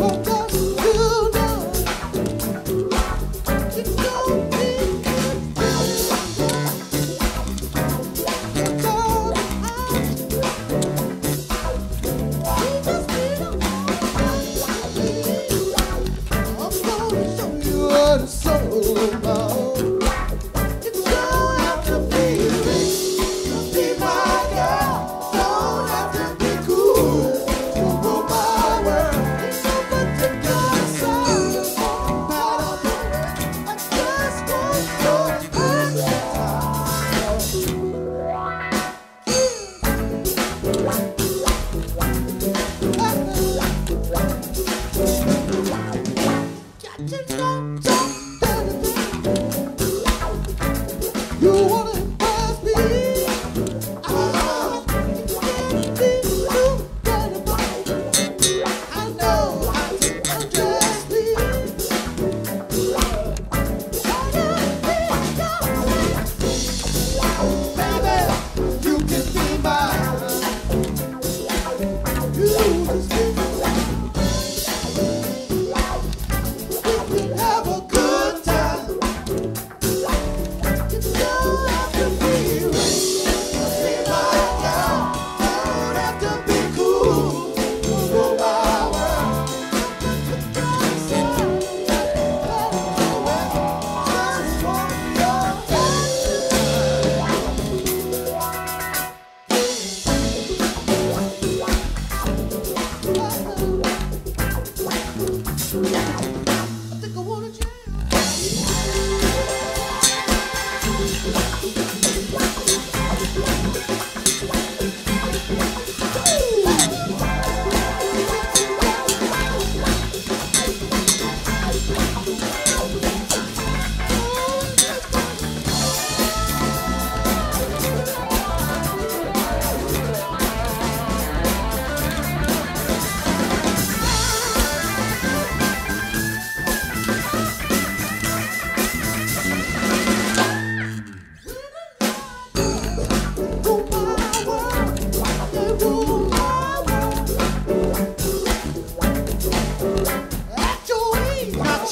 Oh.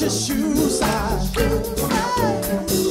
your shoes out.